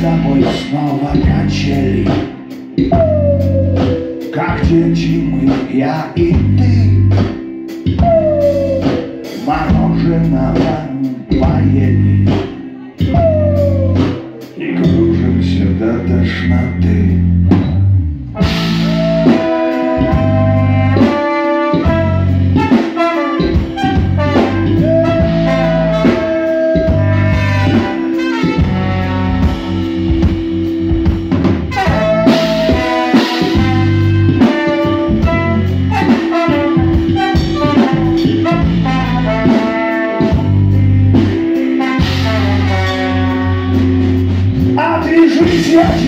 тобой снова качели Как дети мы, я и ты. Мороженого поели. И кружимся до тошноты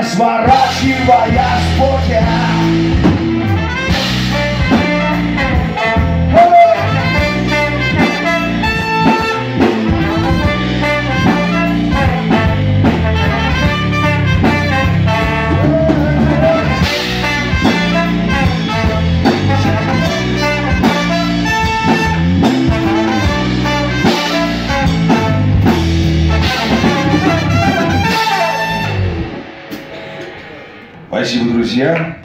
Не сворачивая с пути Спасибо, друзья.